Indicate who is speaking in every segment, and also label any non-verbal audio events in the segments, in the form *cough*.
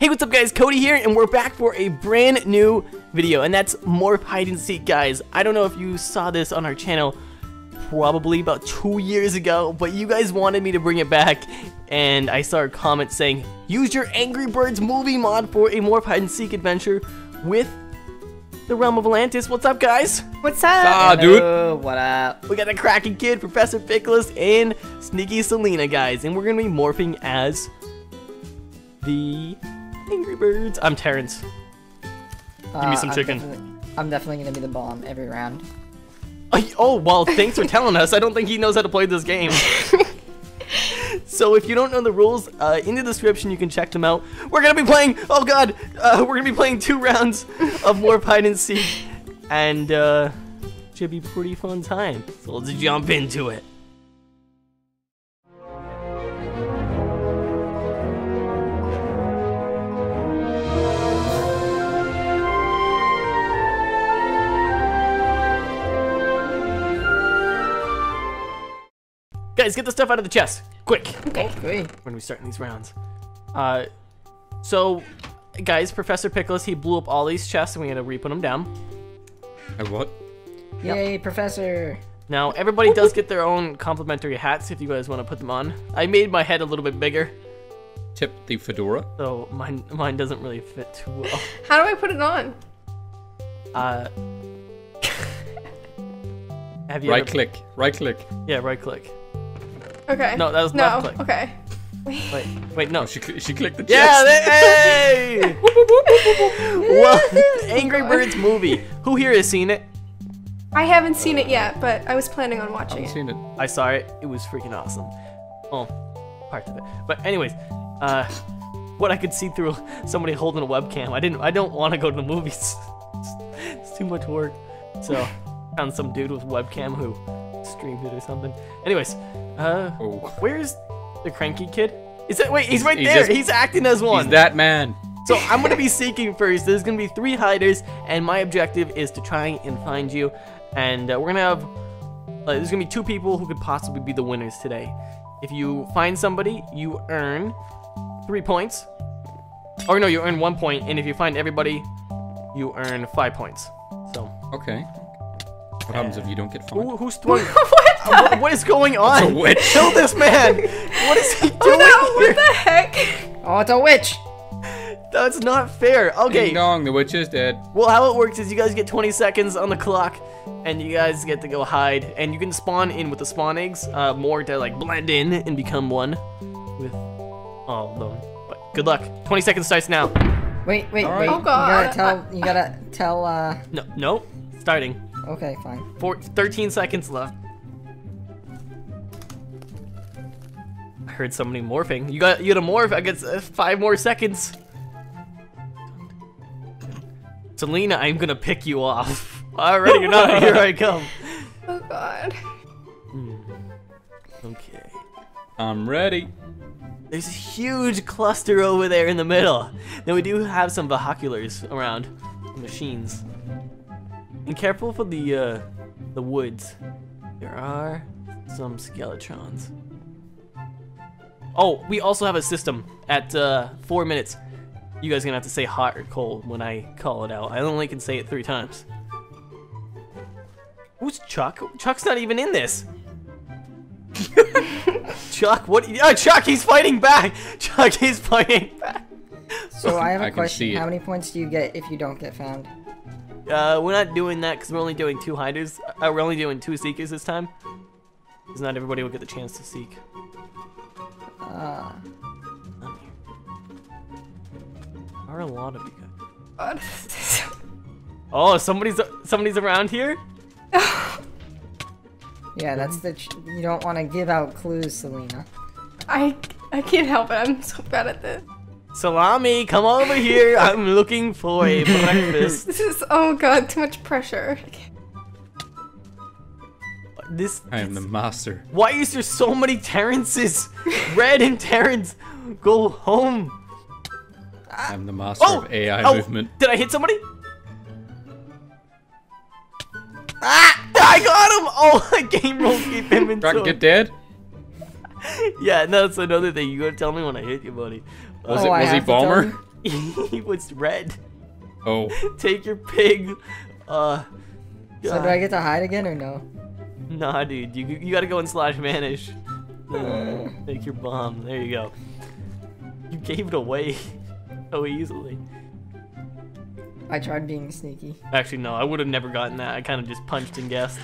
Speaker 1: Hey, what's up guys? Cody here, and we're back for a brand new video, and that's Morph Hide and Seek, guys. I don't know if you saw this on our channel probably about two years ago, but you guys wanted me to bring it back, and I saw a comment saying, use your Angry Birds movie mod for a Morph Hide and Seek adventure with the Realm of Atlantis. What's up, guys?
Speaker 2: What's up?
Speaker 3: Ah, dude.
Speaker 2: What up?
Speaker 1: We got the Kraken Kid, Professor Pickles, and Sneaky Selena, guys, and we're gonna be morphing as the Angry Birds. I'm Terrence.
Speaker 2: Give
Speaker 1: me some chicken.
Speaker 2: Uh, I'm definitely, I'm definitely gonna be the bomb every round.
Speaker 1: Oh, well, thanks for telling us. I don't think he knows how to play this game. *laughs* so if you don't know the rules, uh, in the description you can check them out. We're gonna be playing. Oh God, uh, we're gonna be playing two rounds of *laughs* more hide and seek, and uh, should be pretty fun time. So let's jump into it. Guys, get the stuff out of the chest, quick.
Speaker 2: Okay.
Speaker 1: When We're gonna starting these rounds. Uh, so, guys, Professor Pickles, he blew up all these chests and we had to re-put them down.
Speaker 3: And what?
Speaker 2: Yay, Professor.
Speaker 1: Now, everybody does get their own complimentary hats if you guys want to put them on. I made my head a little bit bigger,
Speaker 3: Tip the fedora.
Speaker 1: so mine mine doesn't really fit too well. *laughs*
Speaker 4: How do I put it on?
Speaker 1: Uh, *laughs* have you
Speaker 3: Right
Speaker 1: ever-
Speaker 3: click. Right click.
Speaker 1: Yeah, right click.
Speaker 4: Okay.
Speaker 1: No, that was
Speaker 4: no.
Speaker 1: left click.
Speaker 4: Okay.
Speaker 1: Wait, wait, no.
Speaker 3: She, she clicked the
Speaker 1: Yeah,
Speaker 3: chest.
Speaker 1: they- hey! *laughs* well, *laughs* Angry Birds movie. Who here has seen it?
Speaker 4: I haven't seen it yet, but I was planning on
Speaker 3: I
Speaker 4: watching
Speaker 3: haven't
Speaker 4: it.
Speaker 3: seen it.
Speaker 1: I saw it. It was freaking awesome. Oh, parts of it. But anyways, uh, what I could see through *laughs* somebody holding a webcam. I didn't. I don't want to go to the movies. It's, it's too much work. So found some dude with webcam who streamed it or something. Anyways, uh,
Speaker 3: Oh.
Speaker 1: where's the Kraken Kid? Is that wait? He's right
Speaker 3: He's
Speaker 1: there.
Speaker 3: just-
Speaker 1: he's acting as one.
Speaker 3: He's that man.
Speaker 1: So I'm gonna be seeking first. There's gonna be three hiders, and my objective is to try and find you. And uh, we're gonna have uh, there's gonna be two people who could possibly be the winners today. If you find somebody, you earn three points. Or no, you earn one point, and if you find everybody, you earn five points. So
Speaker 3: Okay. What happens if you don't get
Speaker 1: who,
Speaker 3: found?
Speaker 1: who's throwing? *laughs*
Speaker 4: what the?
Speaker 1: what, what is going on?
Speaker 3: It's a witch. *laughs*
Speaker 1: Kill this man! What is he *laughs* doing
Speaker 4: Oh no!
Speaker 1: here?
Speaker 4: What the heck?
Speaker 2: Oh, it's a witch.
Speaker 1: That's not fair. Okay.
Speaker 3: Ding dong, the witch is dead.
Speaker 1: Well, how it works is you guys get 20 seconds on the clock, and you guys get to go hide, and you can spawn in with the spawn eggs, uh, more to like blend in and become one with all of them. But good luck. 20 seconds starts now.
Speaker 2: Wait, wait,
Speaker 3: All
Speaker 2: wait.
Speaker 4: Oh, God.
Speaker 2: You gotta tell. You gotta tell. Uh.
Speaker 1: No, no, starting.
Speaker 2: Okay, fine.
Speaker 1: Four, 13 seconds left. I heard somebody morphing. You got you got a morph. I guess uh, five more seconds. Selena, I'm gonna pick you off. *laughs* Alrighty, you're not. Here I come. *laughs*
Speaker 4: Oh god.
Speaker 1: Okay.
Speaker 3: I'm ready.
Speaker 1: There's a huge cluster over there in the middle. Then we do have some vehiculars around, machines. And careful for the uh, the woods. There are some skeletrons. Oh, we also have a system at uh, four minutes. You guys gonna have to say hot or cold when I call it out. I only can say it three times. Who's Chuck? Chuck's not even in this. *laughs* Chuck, what? Yeah, Chuck, he's fighting back. Chuck, he's fighting back.
Speaker 2: So I have a
Speaker 3: I
Speaker 2: question. How many points do you get if you don't get found?
Speaker 1: Uh, we're not doing that because we're only doing two hiders. Uh, we're only doing two seekers this time. Because not everybody will get the chance to seek.
Speaker 2: Uh.
Speaker 1: There are a lot of you guys.
Speaker 4: God. *laughs*
Speaker 1: Oh, somebody's somebody's around here. *laughs*
Speaker 2: Yeah, that's the. Ch you don't want to give out clues, Selena.
Speaker 4: I I can't help it. I'm so bad at this.
Speaker 1: Salami, come over here. I'm looking for a *laughs* breakfast.
Speaker 4: This is oh god, too much pressure.
Speaker 1: This.
Speaker 3: I am the master.
Speaker 1: Why is there so many Terrences? Red and Terrence, go home.
Speaker 3: I'm the master
Speaker 1: Oh,
Speaker 3: of AI
Speaker 1: oh,
Speaker 3: movement.
Speaker 1: Did I hit somebody? Ah! I got him! Oh, *laughs* I game rule keep inventory.
Speaker 3: Dragon get dead? *laughs*
Speaker 1: Yeah, no, that's another thing. You gotta tell me when I hit you, buddy.
Speaker 3: Was
Speaker 2: Oh,
Speaker 3: it
Speaker 2: I
Speaker 3: was he
Speaker 2: have to tell
Speaker 3: bomber? *laughs*
Speaker 1: he was red.
Speaker 3: Oh. *laughs*
Speaker 1: Take your pig. Uh.
Speaker 2: So
Speaker 1: God.
Speaker 2: do I get to hide again or no?
Speaker 1: Nah, dude. You you gotta go and slash vanish. *laughs* Uh, Take your bomb. There you go. You gave it away so easily.
Speaker 2: I tried being sneaky.
Speaker 1: Actually, no. I would have never gotten that. I kind of just punched and guessed.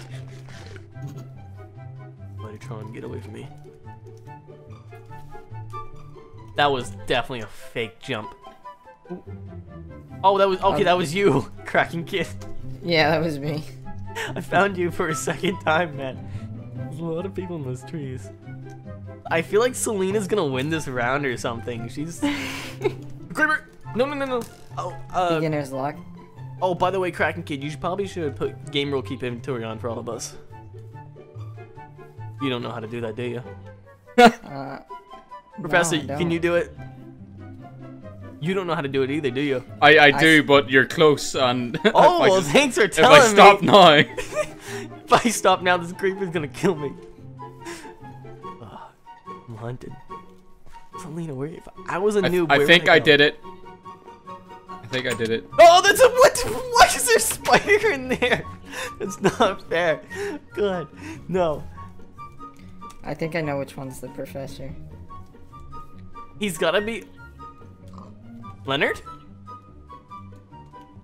Speaker 1: Megatron, get away from me. That was definitely a fake jump. Oh, that was okay. That was you, *laughs* Kraken Kid.
Speaker 2: Yeah, that was me.
Speaker 1: I found you for a second time, man. There's a lot of people in those trees. I feel like Selena's gonna win this round or something. She's. *laughs* Creeper! No, no, no, no. Oh, uh,
Speaker 2: Beginner's luck.
Speaker 1: oh, by the way, Kraken Kid, you should probably should put game rule keep inventory on for all of us. You don't know how to do that, do you? *laughs*
Speaker 2: Uh,
Speaker 1: Professor,
Speaker 2: no,
Speaker 1: can you do it? You don't know how to do it either, do you?
Speaker 3: I, I do, but you're close and *laughs*
Speaker 1: Oh,
Speaker 3: I
Speaker 1: well,
Speaker 3: just-
Speaker 1: thanks for telling me.
Speaker 3: if I stop
Speaker 1: me.
Speaker 3: now.
Speaker 1: if I stop now, this creeper's gonna kill me. *sighs* Ugh, I'm hunted. Selena, where? If I was a
Speaker 3: I,
Speaker 1: noob.
Speaker 3: I
Speaker 1: where
Speaker 3: think
Speaker 1: would
Speaker 3: I did it. I think I did it.
Speaker 1: Oh, that's a what? Why is there a spider in there? *laughs* That's not fair. Good. no.
Speaker 2: I think I know which one's the professor.
Speaker 1: He's gotta be Leonard.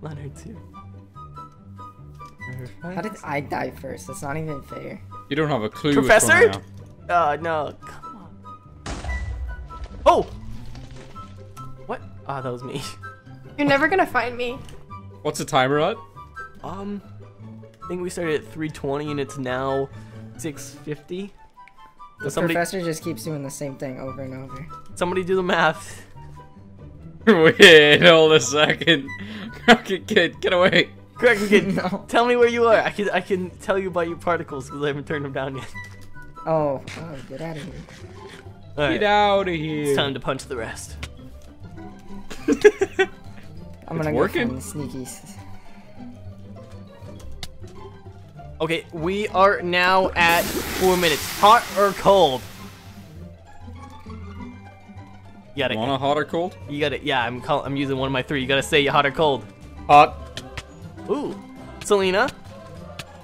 Speaker 1: Leonard too.
Speaker 2: How did I die first? That's not even fair.
Speaker 3: You don't have a clue.
Speaker 1: Professor?
Speaker 3: going on.
Speaker 1: Oh no! Come on. Oh. What? Ah, that was me. *laughs*
Speaker 4: You're never gonna find me.
Speaker 3: What's the timer at?
Speaker 1: Um, I think we started at 320 and it's now 650.
Speaker 2: The
Speaker 1: somebody,
Speaker 2: professor just keeps doing the same thing over and over.
Speaker 1: somebody do the math. *laughs*
Speaker 3: Wait, hold a second. Rocket kid, get away.
Speaker 1: Correct, kid. *laughs*
Speaker 2: No.
Speaker 1: Tell me where you are. I can I can tell you about your particles because I haven't turned them down yet.
Speaker 2: Oh, oh, get out of here.
Speaker 1: All right,
Speaker 3: Get out of here.
Speaker 1: it's time to punch the rest. *laughs*
Speaker 2: I'm gonna
Speaker 3: It's
Speaker 2: go
Speaker 3: working.
Speaker 2: find the sneakies.
Speaker 1: Okay, we are now at four minutes. Hot or cold? You gotta,
Speaker 3: Want a hot or cold?
Speaker 1: you gotta, yeah, I'm call, I'm using one of my three. You gotta say hot or cold.
Speaker 3: Hot.
Speaker 1: Ooh, Selena,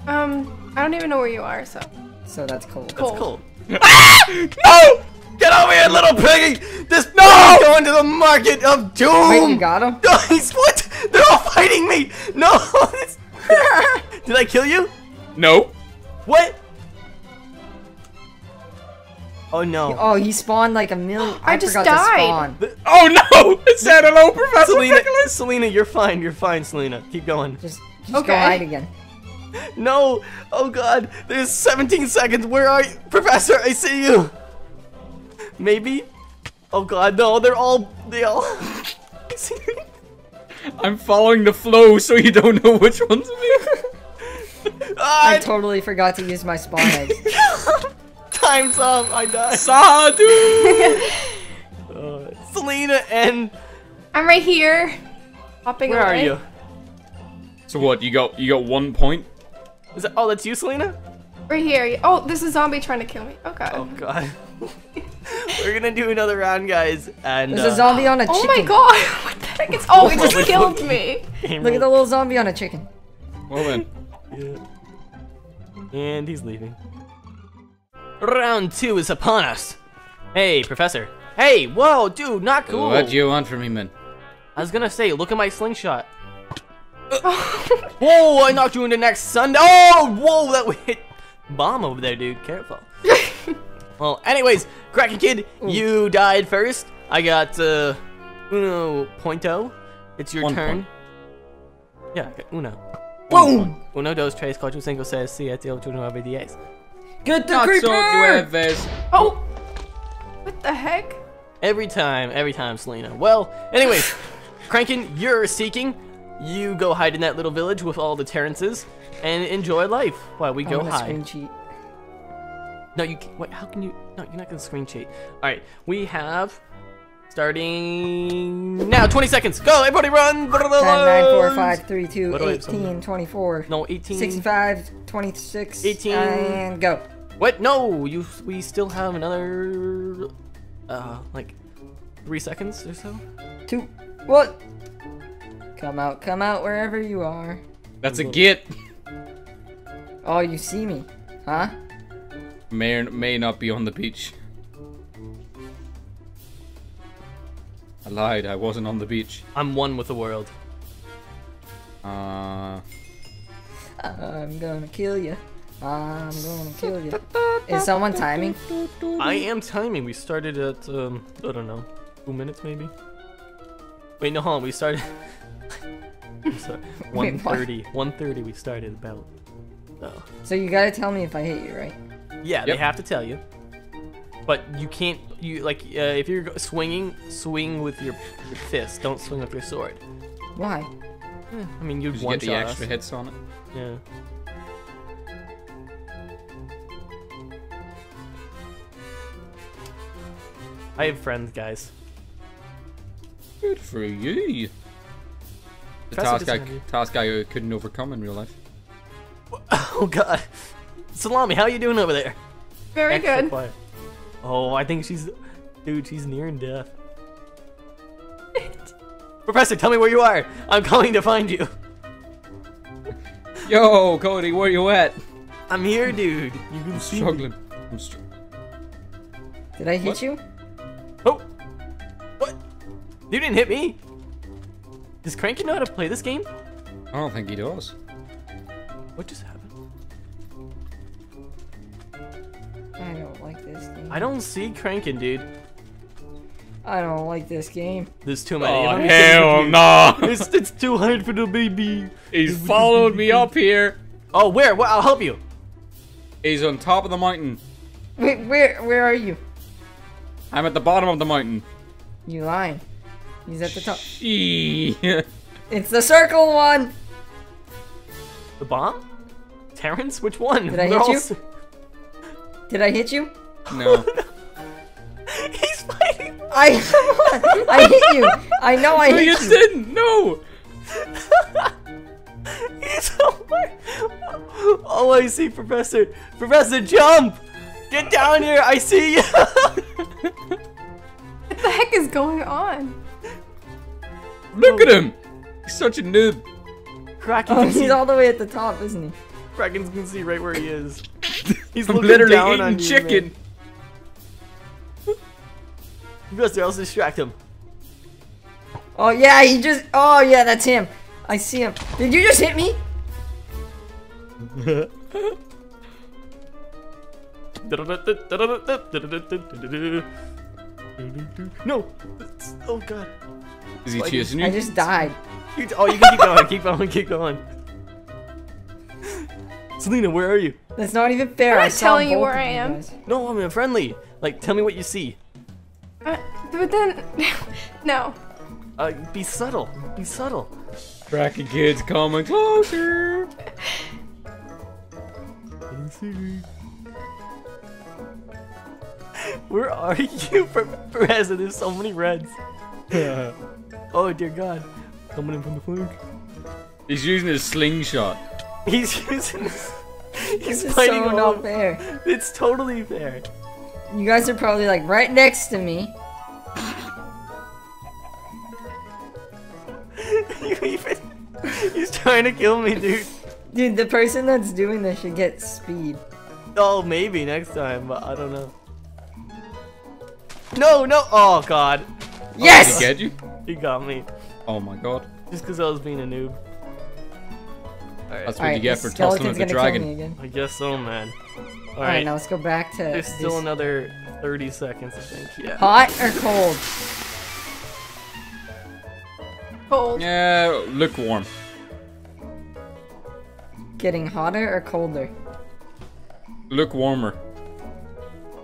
Speaker 4: Um, I don't even know where you are, so.
Speaker 2: So that's cold.
Speaker 1: that's
Speaker 4: Cold.
Speaker 1: cold. *laughs* no! Get over here, little piggy! This no! is going to the market of doom!
Speaker 2: Wait, you got him? *laughs*
Speaker 1: Guys, what? They're all fighting me! No! *laughs* Did I kill you?
Speaker 3: No.
Speaker 1: What? Oh no.
Speaker 2: Oh, he spawned like a million. *gasps*
Speaker 4: I just
Speaker 2: forgot
Speaker 4: died.
Speaker 2: To spawn.
Speaker 3: Oh no! *laughs* It that hello, Professor
Speaker 1: Selena,
Speaker 3: Nicholas.
Speaker 1: Selena, you're fine. You're fine, Selena. Keep going.
Speaker 2: Just, just
Speaker 4: Okay.
Speaker 2: go hide again. *laughs*
Speaker 1: No! Oh god, there's 17 seconds. Where are you? Professor, I see you. Maybe? Oh god, no, they're all. They all. *laughs*
Speaker 3: I'm following the flow, so you don't know which one's me.
Speaker 2: I *laughs* totally forgot to use my spawn egg. *laughs*
Speaker 1: Time's up. I died.
Speaker 3: Sadu.
Speaker 1: Uh, *laughs* Selena and.
Speaker 4: I'm right here. Hopping
Speaker 1: Where are you?
Speaker 3: so what? You got you got one point.
Speaker 1: Is that, oh, that's you, Selena?
Speaker 4: Right here. Oh, there's a zombie trying to kill me. Oh god.
Speaker 1: Oh god. We're gonna do another round, guys. And.
Speaker 2: There's
Speaker 1: uh,
Speaker 2: a zombie on a
Speaker 4: Oh
Speaker 2: chicken.
Speaker 4: my god. What the heck is. Oh, it just killed me.
Speaker 2: Look at the little zombie on a chicken.
Speaker 3: Well then.
Speaker 1: Yeah. And he's leaving. Round two is upon us. Hey, Professor. Hey, whoa, dude, not cool.
Speaker 3: What do you want from me, man?
Speaker 1: I was gonna say, look at my slingshot. *laughs* Whoa, I knocked you into next Sunday. Oh, whoa, that hit bomb over there, dude. Careful. *laughs* well, anyways, Kraken Kid, you died first. I got uh, uno pointo. It's your
Speaker 3: One
Speaker 1: turn.
Speaker 3: point.
Speaker 1: Yeah, okay, uno.
Speaker 2: Boom!
Speaker 1: Uno, dos, tres, cuatro, cinco, seis, siete, ocho, nueve, diez.
Speaker 2: Get the
Speaker 3: Not
Speaker 2: creeper!
Speaker 3: nueves.
Speaker 4: Oh. What the heck?
Speaker 1: Every time, every time, Selena. Well, anyways, *sighs* Crankin, you're seeking. You go hide in that little village with all the Terrences and enjoy life while we
Speaker 2: I'm
Speaker 1: go hide.
Speaker 2: screen cheat.
Speaker 1: No, you can't. Wait, how can you? No, you're not gonna screen cheat. All right, we have starting now. 20 seconds. Go, everybody, run!
Speaker 2: 10, 9, 4, 5, 3, 2,
Speaker 1: What do I have
Speaker 2: 18, 24,
Speaker 1: No, 18.
Speaker 2: 65, 26,
Speaker 1: 18.
Speaker 2: and go.
Speaker 1: What? No, you. We still have another. Uh, like three seconds or so.
Speaker 2: Two. What? Come out, come out wherever you are.
Speaker 3: That's a git.
Speaker 2: Oh, you see me, huh?
Speaker 3: May or may not be on the beach. I lied. I wasn't on the beach.
Speaker 1: I'm one with the world.
Speaker 3: Uh,
Speaker 2: I'm gonna kill you. I'm gonna kill you. Is someone timing?
Speaker 1: I am timing. We started at um, I don't know, two minutes maybe. Wait, no, hold on. We started. *laughs* I'm sorry. 1:30. 1:30. We started about. Oh.
Speaker 2: So you gotta tell me if I hit you, right?
Speaker 1: Yeah, they have to tell you. But you can't. You like uh, if you're swinging, swing with your, your fist. Don't swing with your sword.
Speaker 2: Why?
Speaker 1: I mean, you'd
Speaker 3: did you
Speaker 1: one
Speaker 3: get the extra
Speaker 1: us.
Speaker 3: hits on it?
Speaker 1: Yeah. I have friends, guys.
Speaker 3: Good for you. The
Speaker 1: Professor
Speaker 3: task I,
Speaker 1: doesn't have you.
Speaker 3: task I uh, couldn't overcome in real life. *laughs*
Speaker 1: Oh God, Salami, how are you doing over there?
Speaker 4: Very
Speaker 1: Extra
Speaker 4: good.
Speaker 1: quiet. Oh, I think she's, dude, she's nearing death. Professor, tell me where you are. I'm coming to find you.
Speaker 3: Yo, Cody, where you at?
Speaker 1: I'm here, dude. You can
Speaker 3: I'm
Speaker 1: see me.
Speaker 3: struggling. I'm str-
Speaker 2: Did I hit
Speaker 3: What?
Speaker 2: you?
Speaker 1: Oh, what? You didn't hit me. Does Cranky know how to play this game?
Speaker 3: I don't think he does.
Speaker 1: What just happened?
Speaker 2: I don't
Speaker 1: see Crankin, dude.
Speaker 2: I don't like this game.
Speaker 1: There's too many.
Speaker 3: Oh
Speaker 1: Let me get
Speaker 3: hell
Speaker 1: confused. *laughs*
Speaker 3: no!
Speaker 1: It's, it's too hard for the baby.
Speaker 3: He's followed me up here.
Speaker 1: Oh, where? Well, I'll help you.
Speaker 3: He's on top of the mountain.
Speaker 2: Wait, where where are you?
Speaker 3: I'm at the bottom of the mountain.
Speaker 2: You lying. He's at the top.
Speaker 3: Eee. *laughs*
Speaker 2: It's the circle one!
Speaker 1: The bomb? Terrence? Which one?
Speaker 2: Did I
Speaker 1: They're
Speaker 2: hit you? Did I hit you?
Speaker 3: No. *laughs*
Speaker 1: He's fighting.
Speaker 2: I *laughs* I hit you! I know I
Speaker 3: No, you
Speaker 2: hit you!
Speaker 3: didn't. No. *laughs*
Speaker 1: He's over. Oh, I see, Professor. Professor, jump! Get down here! I see you.
Speaker 4: What the heck is going on?
Speaker 3: Look at him. He's such a noob.
Speaker 1: Kraken
Speaker 2: Oh,
Speaker 1: can see.
Speaker 2: he's all the way at the top, isn't he?
Speaker 1: Kraken can see right where he is. He's
Speaker 3: I'm
Speaker 1: looking
Speaker 3: literally
Speaker 1: down on
Speaker 3: eating
Speaker 1: you,
Speaker 3: chicken.
Speaker 1: man. Professor, I'll distract him.
Speaker 2: Oh yeah, he just oh yeah, that's him. I see him. Did you just hit me? *laughs*
Speaker 1: No! Oh god.
Speaker 3: Is he chasing you?
Speaker 2: I just died.
Speaker 1: Oh, you can keep going, keep going, keep going. *laughs* Selena, where are you?
Speaker 2: That's not even fair.
Speaker 4: I'm not telling you where I am.
Speaker 2: guys.
Speaker 1: No, I'm friendly. Like, tell me what you see.
Speaker 4: Uh, but then, *laughs* no.
Speaker 1: Uh, be subtle. Be subtle.
Speaker 3: Bracky kids coming closer. *laughs*
Speaker 1: Where are you, Professor? There's so many reds. *laughs* oh dear God, coming in from the flank.
Speaker 3: He's using his slingshot.
Speaker 1: He's using.
Speaker 2: This
Speaker 1: He's
Speaker 2: is
Speaker 1: fighting
Speaker 2: so not fair.
Speaker 1: It's totally fair.
Speaker 2: You guys are probably like right next to me. *laughs*
Speaker 1: you even. He's trying to kill me, dude.
Speaker 2: Dude, the person that's doing this should get speed.
Speaker 1: Oh, maybe next time, but I don't know. No, no. Oh God, oh,
Speaker 3: Did
Speaker 2: Yes!
Speaker 3: he get you?
Speaker 1: he got me
Speaker 3: Oh my god.
Speaker 1: just because I was being a noob. Alright,
Speaker 3: That's what
Speaker 2: Alright,
Speaker 3: you get for tussling with the
Speaker 2: gonna kill me
Speaker 3: dragon.
Speaker 2: again.
Speaker 1: I guess so, man.
Speaker 2: Alright,
Speaker 1: Alright,
Speaker 2: now let's go back to
Speaker 1: there's still
Speaker 2: this.
Speaker 1: another 30 seconds, I think. Yeah.
Speaker 2: Hot or cold?
Speaker 4: Cold.
Speaker 3: Yeah, lukewarm.
Speaker 2: Getting hotter or colder?
Speaker 3: Lukewarmer.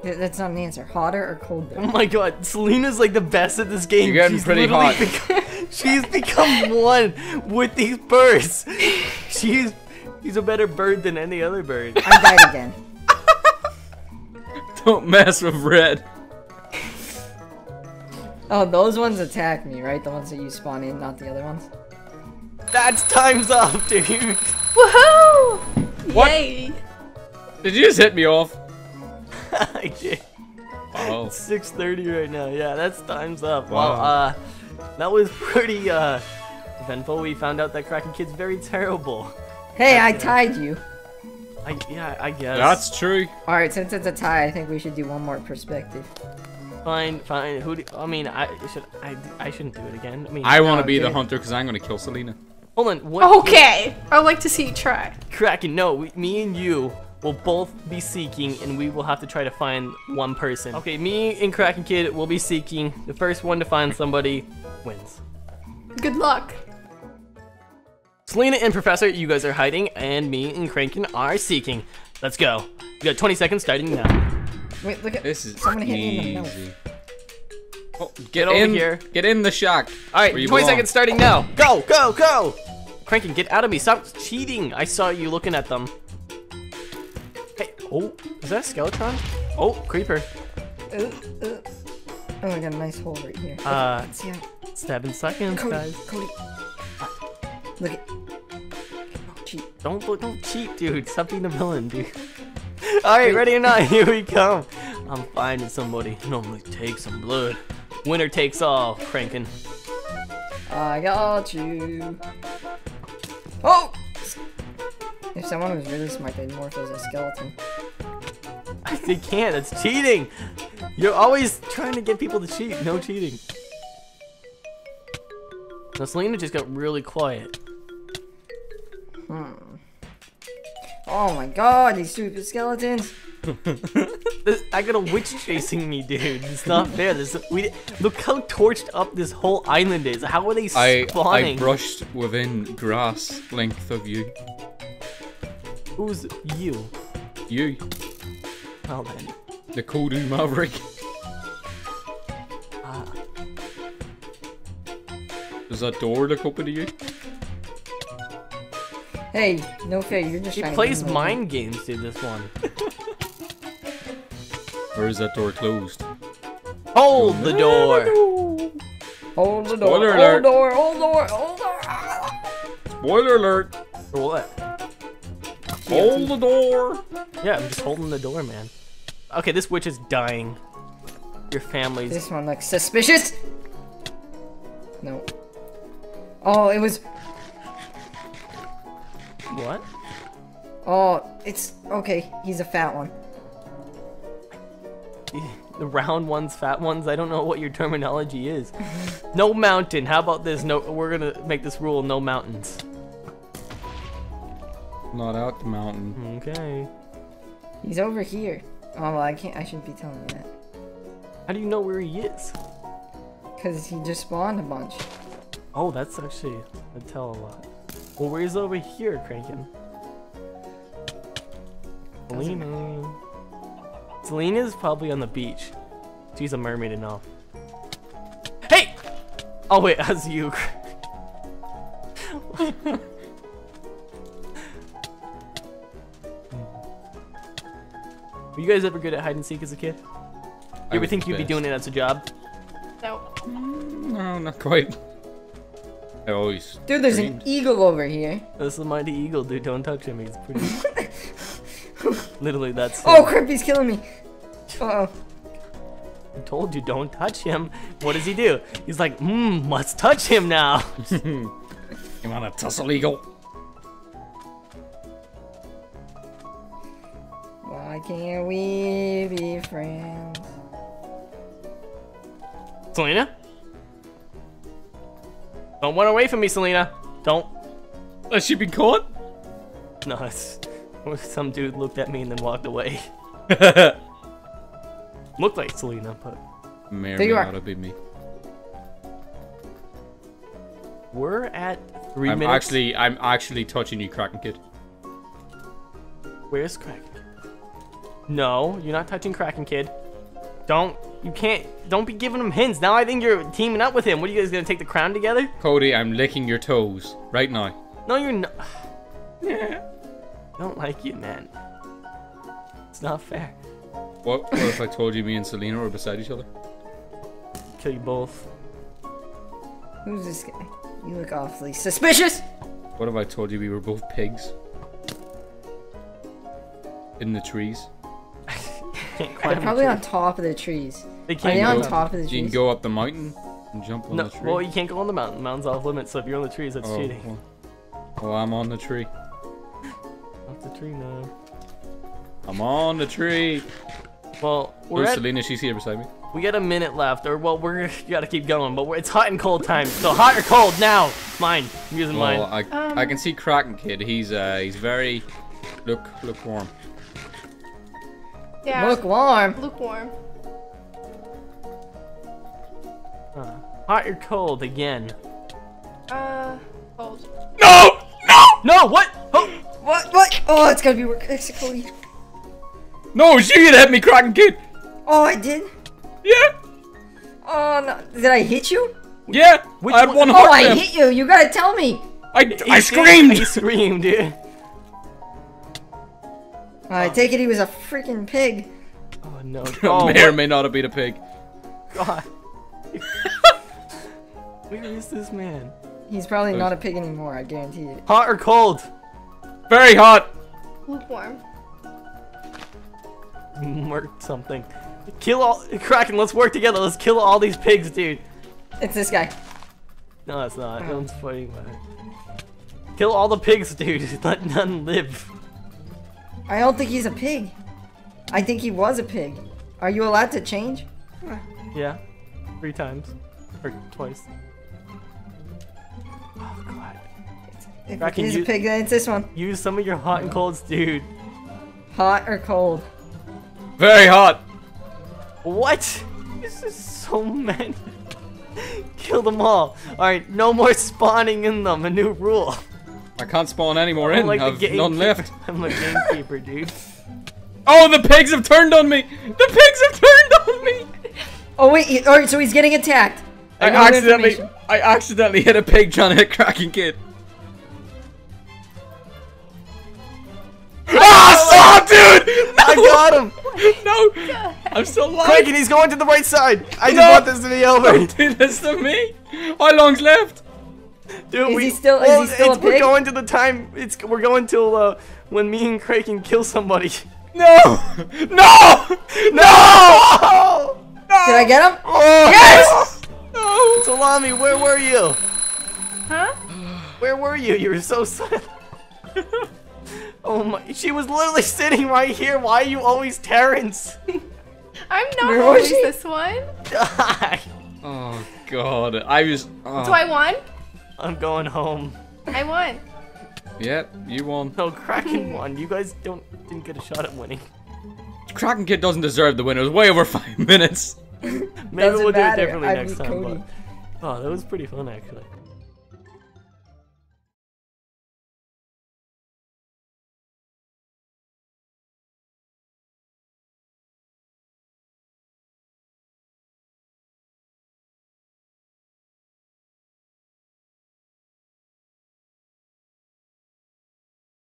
Speaker 2: That's not an answer. Hotter or colder?
Speaker 1: Oh my god, Selena's like the best at this game.
Speaker 3: You're getting
Speaker 1: She's
Speaker 3: pretty hot.
Speaker 1: bec- *laughs* she's become one with these birds. She's she's a better bird than any other bird.
Speaker 2: I died again.
Speaker 3: Don't mess with red.
Speaker 2: Oh, those ones attack me, right? The ones that you spawn in, not the other ones.
Speaker 1: That's time's up, dude.
Speaker 4: Woohoo!
Speaker 3: What?
Speaker 4: Yay!
Speaker 3: Did you just hit me off? *laughs*
Speaker 1: I did.
Speaker 3: Oh. Wow.
Speaker 1: 6:30 right now. Yeah, that's time's up.
Speaker 3: Wow.
Speaker 1: Well, uh, that was pretty uh eventful. We found out that Kraken Kid's very terrible.
Speaker 2: Hey, I tied you.
Speaker 1: I yeah, I guess.
Speaker 3: That's true.
Speaker 2: Alright, since it's a tie, I think we should do one more perspective.
Speaker 1: fine. Fine. Who? Do, I mean, I should. I I shouldn't do it again. I mean,
Speaker 3: I want to be the hunter because I'm gonna kill Selena.
Speaker 1: hold on. What?
Speaker 4: Okay. I'd like to see you try.
Speaker 1: Kraken, no. We, me and you will both be seeking, and we will have to try to find one person. Okay, me and Kraken Kid will be seeking. The first one to find somebody wins.
Speaker 4: Good luck.
Speaker 1: Selena and Professor, you guys are hiding, and me and Kraken are seeking. Let's go. You got 20 seconds starting now.
Speaker 2: Wait, look at
Speaker 3: This is
Speaker 2: someone hit me in the mouth.
Speaker 3: Oh, get,
Speaker 1: Get over
Speaker 3: in
Speaker 1: here.
Speaker 3: Get in the shack.
Speaker 1: All right,
Speaker 3: where you
Speaker 1: 20
Speaker 3: belong.
Speaker 1: seconds starting now. Go, go, go. Kraken, get out of me. Stop cheating. I saw you looking at them. Hey, oh, is that a Skeletron? Oh, Creeper.
Speaker 2: Uh, uh. Oh, I got a nice hole right here.
Speaker 1: Uh,
Speaker 2: Let's see how.
Speaker 1: seven seconds,
Speaker 2: Cody,
Speaker 1: guys.
Speaker 2: Cody. Look at. Cheat.
Speaker 1: Don't don't cheat, dude. Stop being a villain, dude. *laughs* All right, ready or not, *laughs* here we come. I'm finding somebody. Normally take some blood. Winner takes all, Crankin.
Speaker 2: I got you. Oh! If someone was really smart, they'd morph as a skeleton.
Speaker 1: They can't. That's cheating. You're always trying to get people to cheat. No cheating. Now, Selena just got really quiet.
Speaker 2: Oh my god, these stupid skeletons! *laughs*
Speaker 1: This, I got a witch chasing me, dude. It's not fair. This we look how torched up this whole island is. How are they spawning?
Speaker 3: I I
Speaker 1: spawning?
Speaker 3: brushed within grass length of you.
Speaker 1: Who's you?
Speaker 3: You,
Speaker 1: Well then.
Speaker 3: the Kodu Maverick.
Speaker 1: Ah.
Speaker 3: Does that door look open to you?
Speaker 2: Hey, no fair, you're just
Speaker 1: He
Speaker 2: trying
Speaker 1: plays
Speaker 2: to win,
Speaker 1: mind games, dude. This one. *laughs*
Speaker 3: Or is that door closed?
Speaker 1: Hold the door.
Speaker 2: Hold the door,
Speaker 3: Spoiler
Speaker 2: hold
Speaker 3: alert.
Speaker 2: door, hold the door, hold the door!
Speaker 3: Spoiler alert!
Speaker 1: For what?
Speaker 3: Hold the door!
Speaker 1: Yeah, I'm just holding the door, man. Okay, this witch is dying. Your family's.
Speaker 2: This one looks suspicious! No. Oh, it was.
Speaker 1: What?
Speaker 2: Oh, it's. Okay, he's a fat one. *laughs*
Speaker 1: The round ones, fat ones. I don't know what your terminology is. *laughs* no mountain. How about this? No, we're gonna make this rule: no mountains.
Speaker 3: Not out the mountain.
Speaker 1: Okay.
Speaker 2: He's over here. Oh, well, I can't. I shouldn't be telling you that.
Speaker 1: How do you know where he is?
Speaker 2: Because he just spawned a bunch.
Speaker 1: Oh, that's actually a tell a lot. Well, where's over here, Crankin?
Speaker 2: Doesn't
Speaker 1: Selena. Selena's probably on the beach. She's a mermaid enough. Hey! Oh wait, *laughs* that's you. Were you guys ever good at hide and seek as a kid? You ever think you'd be doing it as a job?
Speaker 4: No.
Speaker 3: No, not quite. I always.
Speaker 2: Dude, there's an eagle over here.
Speaker 1: That's the mighty eagle, dude. Don't touch him. He's pretty. *laughs* Literally, that's.
Speaker 2: Oh,
Speaker 1: him.
Speaker 2: crap, he's killing me. Uh oh.
Speaker 1: I told you, don't touch him. What does he do? He's like, mmm, let's touch him now. *laughs*
Speaker 3: You want a tussle eagle?
Speaker 2: Why can't we be friends?
Speaker 1: Selena? Don't run away from me, Selena. Don't.
Speaker 3: Has she been caught? *laughs*
Speaker 1: No, it's. *laughs* Some dude looked at me and then walked away. *laughs* Looked like Selena, but
Speaker 3: May or
Speaker 2: There
Speaker 3: may
Speaker 2: you are.
Speaker 3: not have been me.
Speaker 1: we're at 3
Speaker 3: I'm
Speaker 1: minutes.
Speaker 3: actually, I'm actually touching you, Kraken Kid.
Speaker 1: Where's Kraken? No, you're not touching Kraken Kid. Don't. You can't. Don't be giving him hints. Now I think you're teaming up with him. What are you guys gonna take the crown together?
Speaker 3: Cody, I'm licking your toes right now.
Speaker 1: No, you're not. I *sighs* don't like you, man. It's not fair.
Speaker 3: What, what if I told you me and Selena were beside each other?
Speaker 1: Kill you both.
Speaker 2: Who's this guy? You look awfully suspicious.
Speaker 3: What if I told you we were both pigs? In the trees? *laughs*
Speaker 2: They're probably on top of the trees.
Speaker 1: They can't
Speaker 2: they
Speaker 1: go
Speaker 2: on
Speaker 1: down.
Speaker 2: top of the
Speaker 3: You can go up the mountain and jump on
Speaker 1: No,
Speaker 3: the tree.
Speaker 1: well, you can't go on the mountain. Mountain's off limits, so if you're on the trees, that's
Speaker 3: oh,
Speaker 1: cheating.
Speaker 3: Well, well, I'm on the tree.
Speaker 1: Off the tree now.
Speaker 3: I'm on the tree.
Speaker 1: Well, we're
Speaker 3: Where's
Speaker 1: at,
Speaker 3: Selena? She's here beside me.
Speaker 1: we got a minute left, or well, we're *laughs* gotta keep going, but we're, it's hot and cold time. So hot or cold now? Mine. I'm using mine.
Speaker 3: Well, I,
Speaker 4: Um,
Speaker 3: I can see Kraken Kid. He's uh he's very look lukewarm.
Speaker 4: Yeah.
Speaker 2: Look warm.
Speaker 4: Lukewarm.
Speaker 1: Uh, hot or cold again?
Speaker 4: Uh, cold.
Speaker 3: No! No!
Speaker 1: No, what? Oh,
Speaker 2: What? What? Oh, it's gotta be work. It's Cody.
Speaker 3: No, she hit me, Kraken Kid.
Speaker 2: Oh, I did.
Speaker 3: Yeah,
Speaker 2: Oh no! Did I hit you?
Speaker 3: yeah.
Speaker 1: Which
Speaker 3: I had
Speaker 1: one-
Speaker 3: one
Speaker 2: Oh,
Speaker 3: heart
Speaker 2: I hit you. You gotta tell me.
Speaker 3: I,
Speaker 1: he-
Speaker 3: I screamed.
Speaker 1: He screamed, dude.
Speaker 2: I take it he was a freaking pig.
Speaker 1: Oh no. Oh, *laughs*
Speaker 3: may or may not have been a pig.
Speaker 1: God. *laughs* Where is this man?
Speaker 2: He's probably not a pig anymore. I guarantee it.
Speaker 1: Hot or cold?
Speaker 3: Very hot.
Speaker 4: Lukewarm. *laughs*
Speaker 1: Work something. Kill all Kraken. Let's work together. Let's kill all these pigs, dude.
Speaker 2: It's this guy.
Speaker 1: No, it's not. Oh. No one's fighting back. Kill all the pigs, dude. *laughs* Let none live.
Speaker 2: I don't think he's a pig. I think he was a pig. Are you allowed to change?
Speaker 1: Yeah, three times or twice. Oh god.
Speaker 2: If
Speaker 1: Kraken,
Speaker 2: he's a pig, then it's this one.
Speaker 1: Use some of your hot and colds, dude.
Speaker 2: Hot or cold?
Speaker 3: Very hot.
Speaker 1: What? This is so many. *laughs* Kill them all. Alright, no more spawning in them. A new rule.
Speaker 3: I can't spawn any more
Speaker 1: I'm
Speaker 3: in.
Speaker 1: like
Speaker 3: I've none left. *laughs*
Speaker 1: I'm a gamekeeper, dude. *laughs*
Speaker 3: Oh, the pigs have turned on me. The pigs have turned on me.
Speaker 2: Oh wait, he, alright, so he's getting attacked.
Speaker 3: I
Speaker 2: know the
Speaker 3: accidentally. I accidentally hit a pig trying to hit Kraken Kid. ah, stop, dude! No!
Speaker 1: I got him! *laughs*
Speaker 3: No, I'm still alive.
Speaker 1: Kraken, he's going to the right side! I just
Speaker 3: No.
Speaker 1: want this to be over!
Speaker 3: Don't do this to me. How long's left?
Speaker 1: Dude,
Speaker 2: Is
Speaker 1: we,
Speaker 2: he still- is
Speaker 1: well,
Speaker 2: he still a
Speaker 1: it's- We're going to the time, it's, we're going till, uh, when me and Kraken kill somebody.
Speaker 3: No! *laughs* *laughs* No! No!
Speaker 2: Did I get him?
Speaker 1: Oh,
Speaker 2: Yes!
Speaker 3: No! *laughs*
Speaker 1: Salami, where were you?
Speaker 4: Huh?
Speaker 1: Where were you? You were so silent. *laughs* oh my, she was literally sitting right here. Why are you always Terrence? *laughs*
Speaker 4: I'm not
Speaker 2: Where
Speaker 4: always
Speaker 2: she?
Speaker 4: this one.
Speaker 1: Die.
Speaker 3: Oh god, I was. Oh.
Speaker 4: So I won?
Speaker 1: I'm going home.
Speaker 4: I won.
Speaker 3: Yep, you won.
Speaker 1: No, Kraken won. You guys don't didn't get a shot at winning.
Speaker 3: Kraken Kid doesn't deserve the win. It was way over five minutes. *laughs*
Speaker 1: Maybe
Speaker 2: Doesn't
Speaker 1: we'll do it
Speaker 2: matter.
Speaker 1: differently
Speaker 2: I
Speaker 1: next time.
Speaker 2: Cody.
Speaker 1: But, oh, that was pretty fun actually.